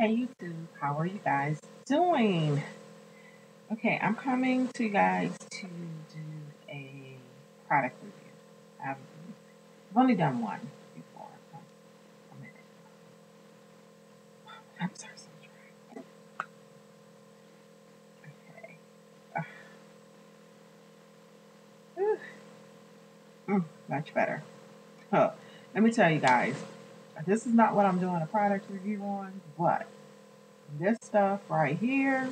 Hey YouTube, how are you guys doing? Okay, I'm coming to you guys to do a product review. I've, I've only done one before. A minute. I'm sorry, so dry. Okay. Mm, much better. Oh, let me tell you guys, this is not what I'm doing a product review on, but this stuff right here,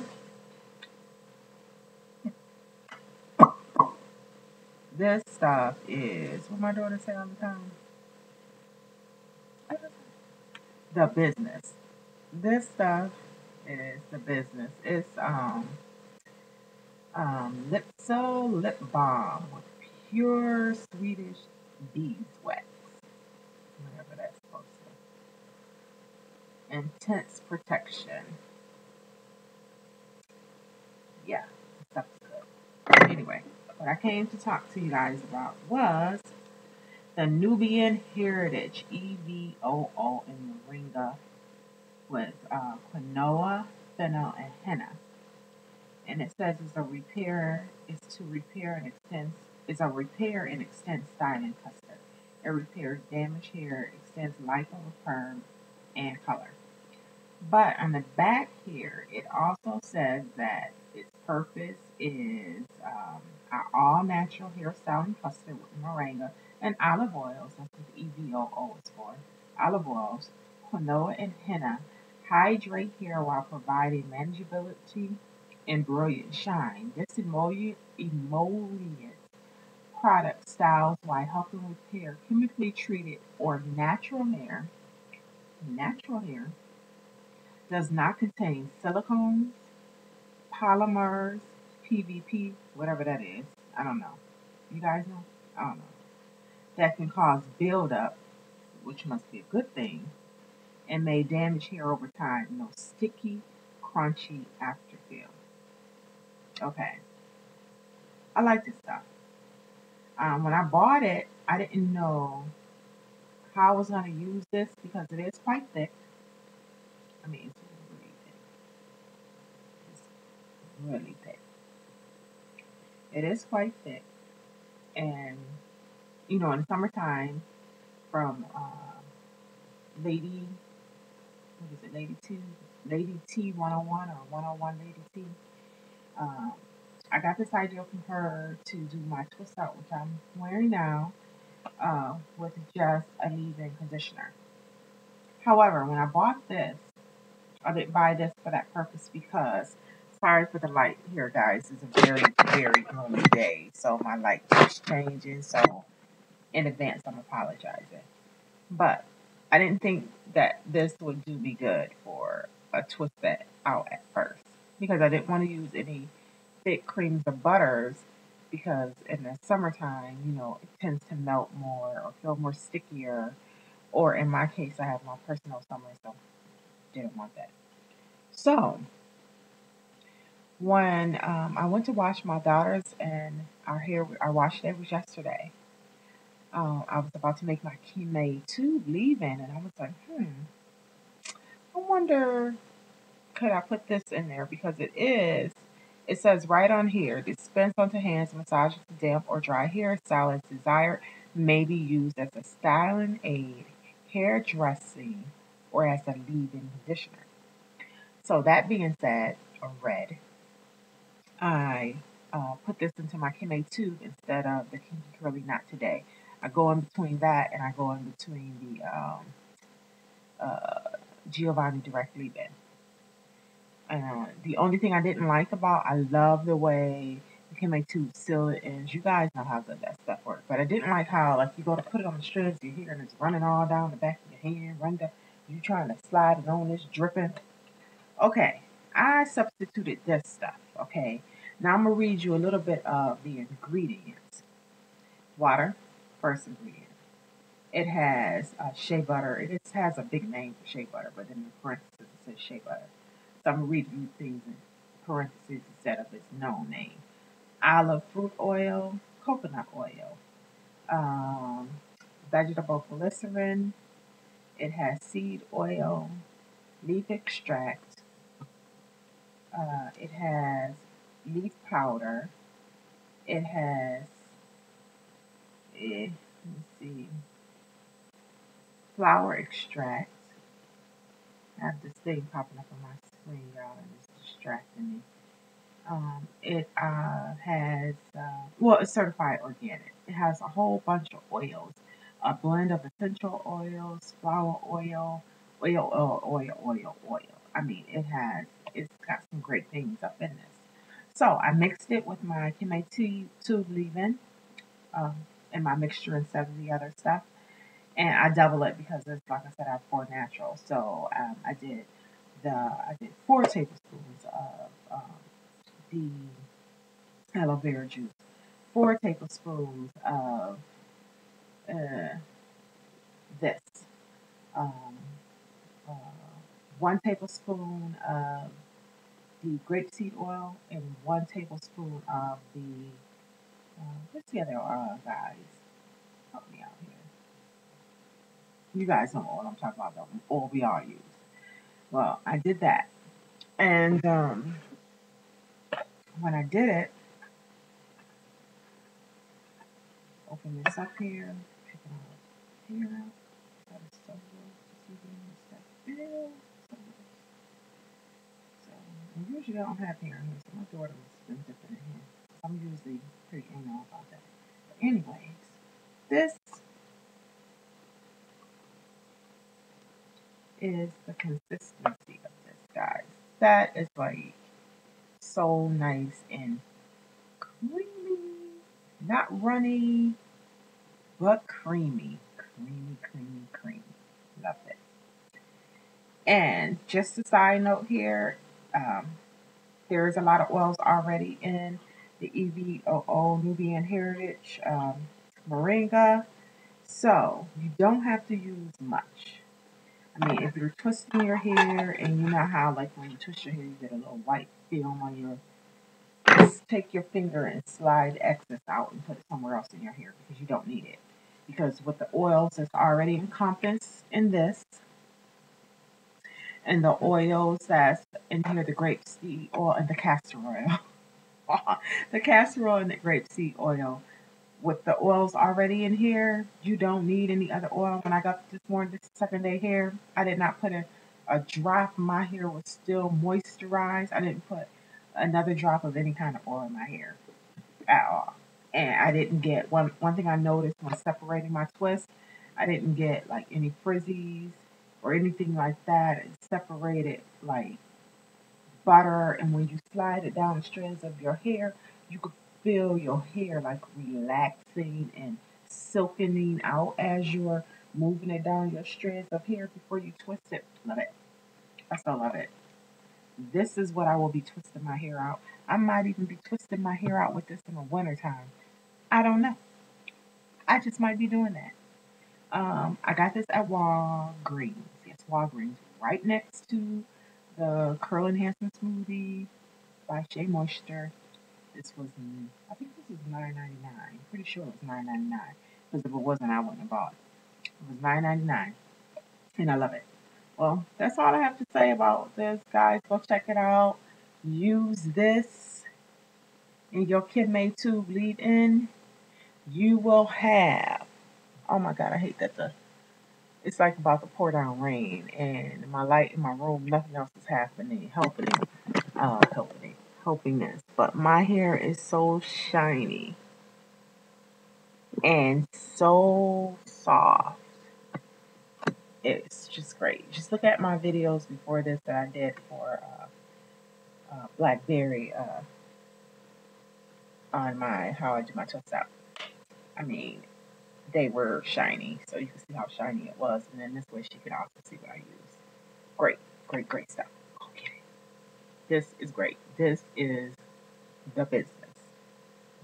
this stuff is what my daughter say all the time. The business. This stuff is the business. It's um um Lipso lip balm with pure Swedish beeswax. Whatever that's supposed to. Intense protection. Yeah, stuff's good. Anyway, what I came to talk to you guys about was the Nubian Heritage EVOO in Moringa with uh, quinoa, fennel, and henna. And it says it's a repair, it's to repair and extend, it's a repair and extend styling custard. It repairs damaged hair, extends life of perm, and color. But on the back here, it also says that its purpose is um, our all natural hair styling custard with moringa and olive oils. That's what the EVOO is for. Olive oils, quinoa, and henna hydrate hair while providing manageability and brilliant shine. This emollient, emollient product styles while helping repair chemically treated or natural hair. Natural hair does not contain silicones, polymers, PVP, whatever that is. I don't know. You guys know? I don't know. That can cause buildup, which must be a good thing, and may damage hair over time. No sticky, crunchy afterfeel. Okay. I like this stuff. Um, when I bought it, I didn't know how I was going to use this because it is quite thick. I mean, it's really thick. It's really thick. It is quite thick. And, you know, in summertime, from uh, Lady, what is it, Lady T, Lady T 101 or 101 Lady T. Um, I got this idea from her to do my twist out, which I'm wearing now, uh, with just a leave-in conditioner. However, when I bought this, I didn't buy this for that purpose because, sorry for the light here, guys. It's a very, very gloomy day, so my light keeps changing. So, in advance, I'm apologizing. But I didn't think that this would do me good for a twist that out at first because I didn't want to use any thick creams or butters because in the summertime, you know, it tends to melt more or feel more stickier. Or in my case, I have my personal summer, so didn't want that. So when um, I went to wash my daughters and our hair, I washed it was yesterday. Um, I was about to make my KimmayTube leave-in, and I was like, hmm, I wonder could I put this in there because it is it says right on here, dispense onto hands, massage with damp or dry hair, style as desired, may be used as a styling aid, hair dressing, or as a leave-in conditioner. So that being said, red, I uh, put this into my KimmayTube instead of the Kinky Curly Knot today. I go in between that and I go in between the um, uh, Giovanni Direct Leave-In. The only thing I didn't like about, I love the way you can make two seal it ends. You guys know how good that stuff works. But I didn't like how, like, you go to put it on the strands of your hair and it's running all down the back of your hand, run down. You trying to slide it on, it's dripping. Okay, I substituted this stuff. Okay, now I'm gonna read you a little bit of the ingredients. Water, first ingredient. It has uh, shea butter. It has a big name for shea butter, but in the parentheses it says shea butter. So I'm going to read you things in parentheses instead of its known name. Olive fruit oil, coconut oil, um, vegetable glycerin. It has seed oil, leaf extract. Uh, it has leaf powder. It has, eh, let me see, flower extract. I have this thing popping up on my screen, y'all, and it's distracting me. Um, it uh, has, uh, well, it's certified organic. It has a whole bunch of oils, a blend of essential oils, flower oil, oil, oil, oil, oil, oil. I mean, it has, it's got some great things up in this. So I mixed it with my Kime tube leave-in um, and my mixture instead of the other stuff. And I double it because it's, like I said, I four natural. So um, I did the, I did four tablespoons of um, the aloe vera juice, four tablespoons of uh, this, um, uh, one tablespoon of the grapeseed oil, and one tablespoon of the, uh, what's the other oil, guys? Help me out here. You guys know what I'm talking about, the oil we all use. Well, I did that. And um, when I did it, open this up here, pick it out here. That is so good to see the So, I don't have so my daughter has been dipping in here. I'm usually pretty anal about that. But anyways, this is the consistency of this, guys. That is like so nice and creamy. Not runny, but creamy. Creamy, creamy, creamy. Love it. And just a side note here, um, there's a lot of oils already in the EVOO Nubian Heritage um, Moringa. So you don't have to use much. I mean, if you're twisting your hair and you know how, like, when you twist your hair, you get a little white film on your. Just take your finger and slide excess out and put it somewhere else in your hair because you don't need it. Because with the oils that's already encompassed in this, and the oils that's in here, the grapeseed oil and the castor oil. the castor oil and the grapeseed oil with the oils already in here, you don't need any other oil. When I got this morning, this second day hair, I did not put a, a drop. My hair was still moisturized. I didn't put another drop of any kind of oil in my hair at all. And I didn't get one one thing I noticed when separating my twist, I didn't get like any frizzies or anything like that. separate It like butter and when you slide it down the strands of your hair, you could feel your hair like relaxing and silkening out as you're moving it down your strands of hair before you twist it. Love it. I still love it. This is what I will be twisting my hair out. I might even be twisting my hair out with this in the wintertime. I don't know. I just might be doing that. Um, I got this at Walgreens. Yes, Walgreens. Right next to the Curl Enhancement Smoothie by Shea Moisture. This was, I think this was nine ninety nine. Pretty sure it was nine ninety nine. Because if it wasn't, I wouldn't have bought it. It was nine ninety nine, and I love it. Well, that's all I have to say about this, guys. Go check it out. Use this in your KimmayTube lead in. You will have. Oh my God, I hate that the. It's like about to pour down rain, and my light in my room, nothing else is happening, helping, uh, helping hoping this, but my hair is so shiny and so soft. It's just great. Just look at my videos before this that I did for uh, uh, Blackberry uh, on my how I do my twist out. I mean, they were shiny, so you can see how shiny it was, and then this way she can also see what I use. Great, great, great stuff. Okay. This is great. This is the business.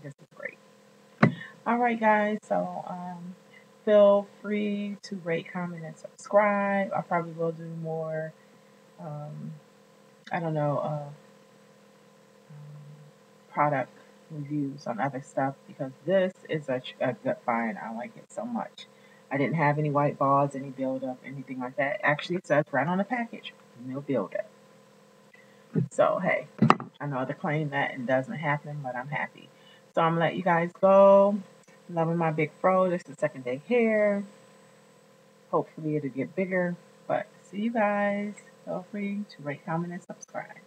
This is great. All right, guys. So, um, feel free to rate, comment, and subscribe. I probably will do more. Um, I don't know. Uh, um, product reviews on other stuff because this is a, a good find. I like it so much. I didn't have any white balls, any buildup, anything like that. Actually, it says right on the package no they'll build it. So, hey, I know they claim that it doesn't happen, but I'm happy. So, I'm going to let you guys go. Loving my big fro. This is second day here. Hopefully, it'll get bigger. But see you guys. Feel free to rate, comment, and subscribe.